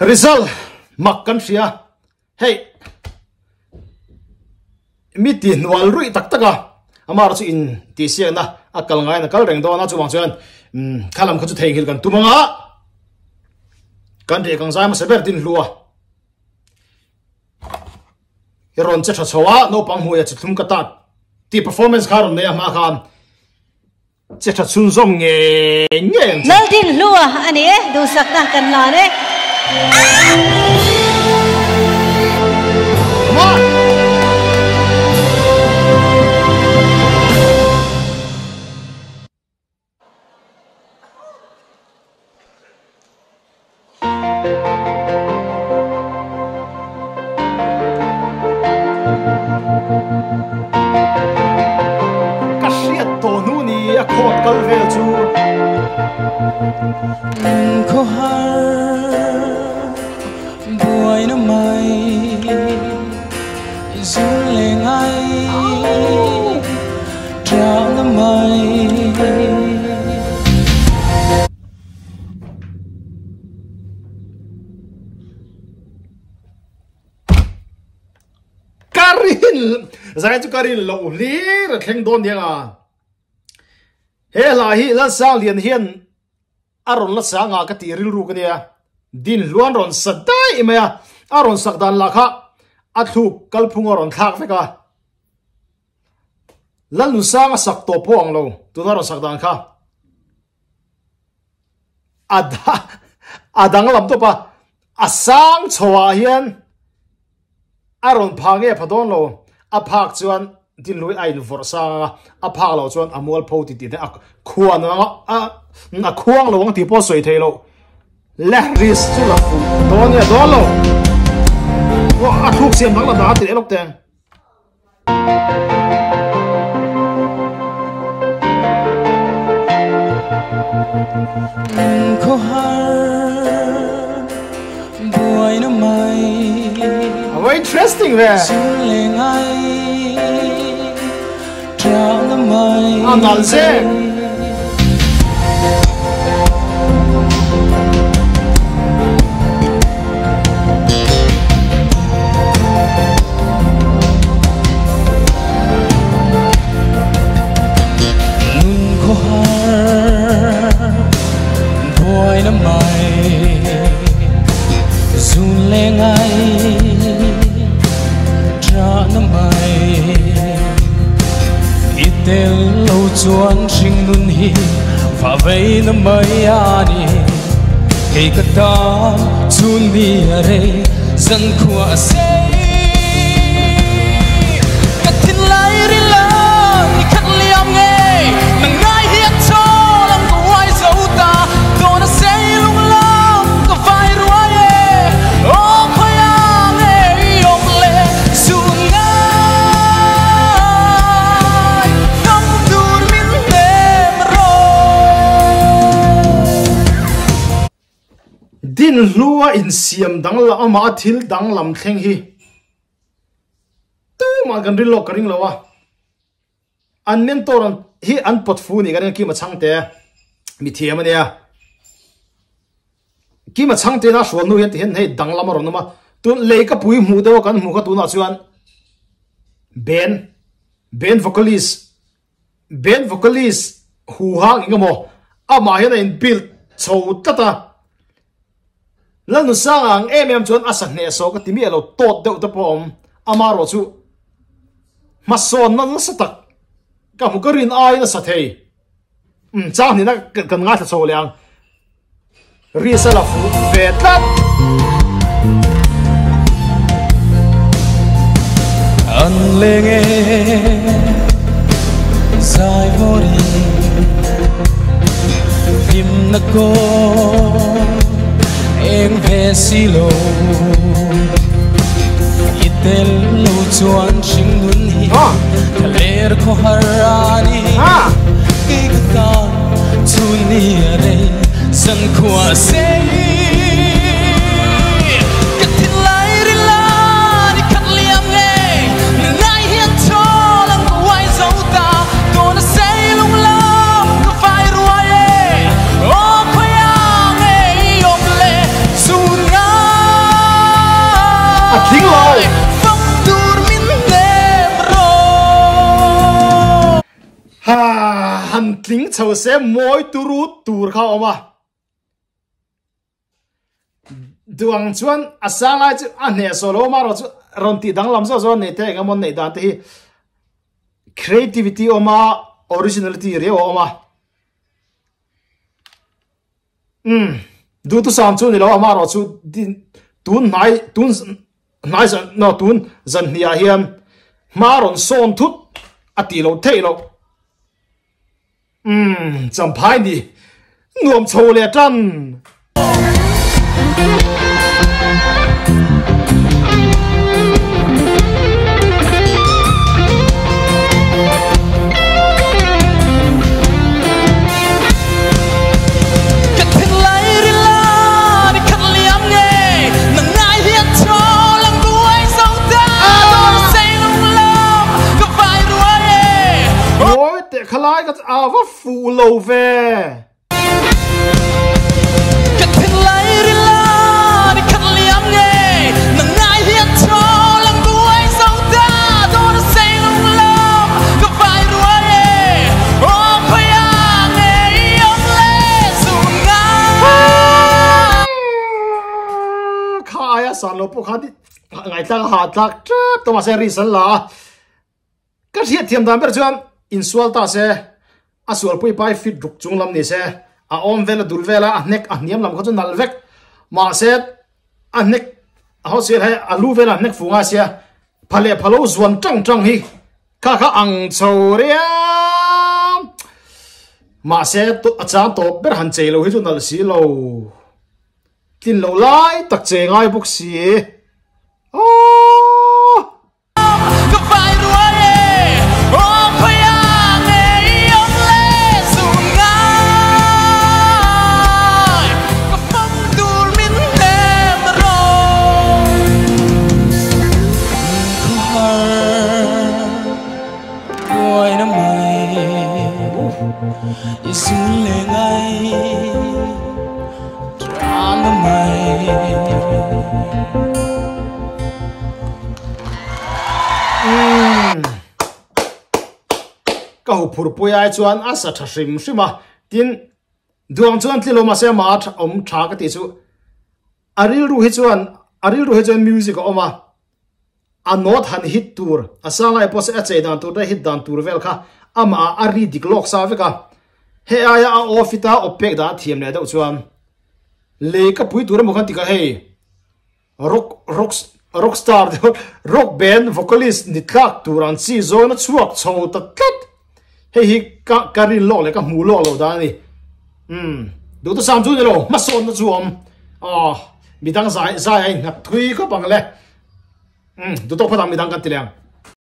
result. Mak kan sia hey. Mi ti nual rui tak taka amar chu in ti sia à na. À Akal ngai na kal reng do na chu wang chuan khalam khachu thei hil kan tumanga kan re kang zai ma seber tin lua ron che tha chawa no pang huya à chi thum ka ta ti performance kharon ne ma kham che tha chun zong nge nge Meldin lua ani du sakna kan la ne Ah! Buai giữ lệ ngay le ngai trao na mai karin zai chu karin lo li ra thleng don dia nga he la hi la sa lian hian aron la sa nga ka ti ril ru ka dia. din luan ron sadai imaya อารอนสักดันลักฮะอัตลูกกัลพุงอรอนทักเฟกะลันลุสางสักตัวพวงเราตัวอารอนสักดันค่ะอาดาอาดังลำตัวปะอาสังชวาเฮียนอารอนพังเอพดอนเราอาพักจวนดินลุยไอ้ฟอร์ซาอาพักเราจวนอมวลพูดติดติดเนี่ยขวานนะอะนักขวางเราวังที่พ่อสวยเทโลและริสจุลฟูโดนเนี่ยโดนเรา wa a thuk siam dak la da ti elok teng ko har buai na mai very interesting there zul le ngai trao na mai a nal se itel lo chuan hring nun hi và vei na mai ani kei ka ta chun ni are zan khua se din lua in siam dang la, ama thil dang lam thleng hi. Tu ma kan rin lo karing lawa an nen toran hi an pot fu ni kan ki ma chang te. Mi thiam ania ki ma chang te na shwal nu hiện hen hei dang lam ron ma tu le ka pui mu de kan mu ka tu na chuan. Ben ben vocalist ben vocalist, hu À mà ama nay in build chou tata lan nu sang ang em eh, em chuan asan ne, so, ka timi, alo, tot deuh te pom amaro chu. Ma son na sa tak. Ka mu ka rin ai na sa thei. Mm, um chang ni na kan nga tha so, liang. Ri sa la fu ve tat an lenge sai vori vim na ko em ve silo itel lo chuan ching nun hi Ah. kaler ko harani ha ikata chuni are san khua se katin nem ro ha han thính chầu xe mỗi turu tur khao mà duang chuan asang lai chu a ne solo ma ro chu ron ti dang lam zo zo nei te nga mon nei dan te hi creativity oma originality re oma um du tu sam chu ni lo ama ro chu din tun nai tun nai zan no tun zan hnia à hiam ma ron son thut ati à lo thei lo um cham phai ni nuam chho le tan lê sung ngai khaya san lo po khadi ngai tang ha tlak trap to ma se ri san la ka thiat thiam dam ber chuan in sual ta se a sual pui pai fit ruk chung lam ni se. A om vela dul vela, a nek, a niam lam kho nal vek. Ma se, a nek, a ho sel he a lu vela nek funga sia phale phalo zuan tang tang hi. Kha kha ang chho ria. Ma se, to, a cha to ber han chei lo hi chu nal si lo. Tin lo lai tak che ngai buk si. Phur pui ai chuan a sa tha hrim hrima tin duang chuan tlilo ma se ma tha om tha ka ti chu. Aril ru hi chuan aril ru hi chuan music a oma. A not han hit tur. A sanga e pose a chei dan tur da hit dan tur vel kha. Ama a ri dik lok sa veka he aya a ofita opek da thiam le da chuan. Le ka pui tur mo khan tika hey rock rock rockstar rock band vocalist ni tlak turan si zona chuak chho ta tlat hei hi ka karin lo le ka mu lo lo da ni um đủ to sam chu ni lo ma son na chuam a mi dang zai zai ai ngak thui ko bang le um du to phatang mi dang kan ti lang